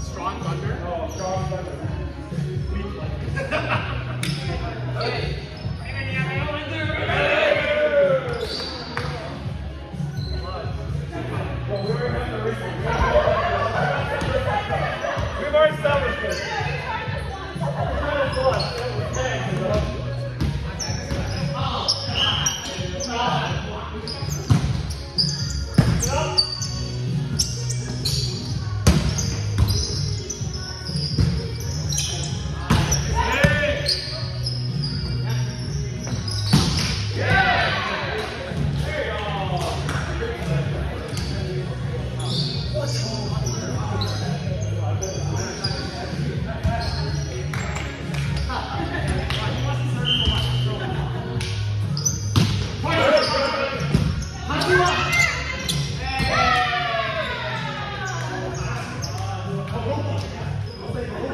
Strong thunder? Oh, strong thunder. We've Oh,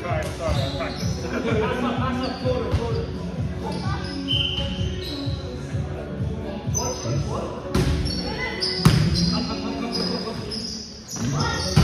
Sorry, sorry, I'm practicing. pass up, pass up, forward, forward. What? What? Up, up, up, up, up, up.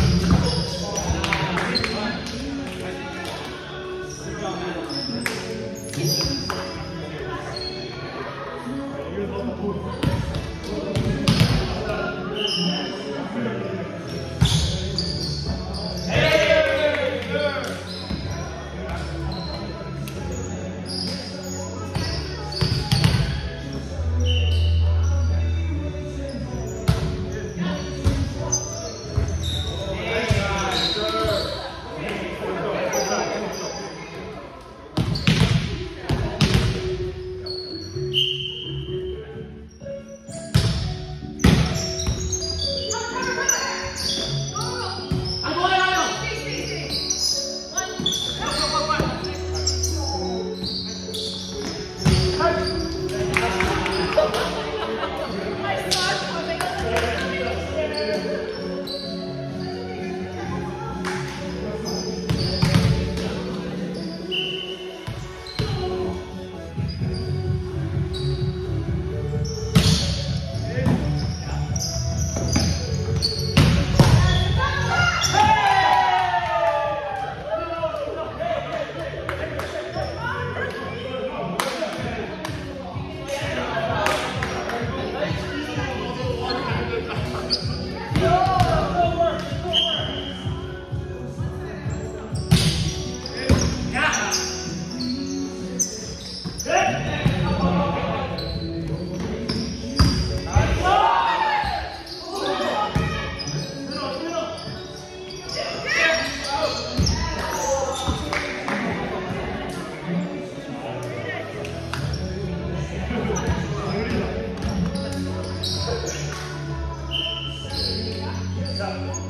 Exactly.